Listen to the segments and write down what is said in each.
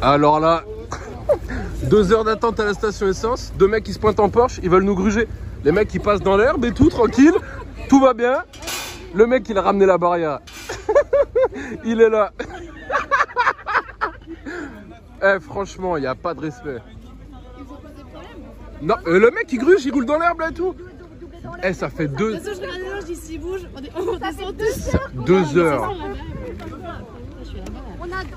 Alors là, deux heures d'attente à la station essence, deux mecs qui se pointent en Porsche, ils veulent nous gruger. Les mecs qui passent dans l'herbe et tout, tranquille, tout va bien. Le mec, il a ramené la barrière. il est là. Eh, franchement, il n'y a pas de respect. Non, euh, le mec, il gruge, il roule dans l'herbe là et tout. Eh, ça fait deux, De toute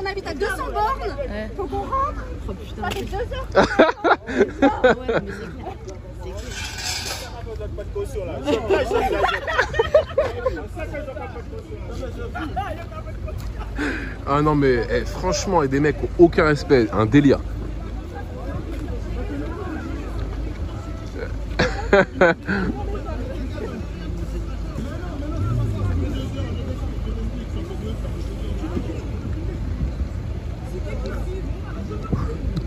On, habite à 200 bornes. Faut qu'on rentre. Oh putain, Ça fait 2 heures. ouais, mais c'est clair. Ah non, mais eh, franchement, et des mecs qui ont aucun respect, un délire.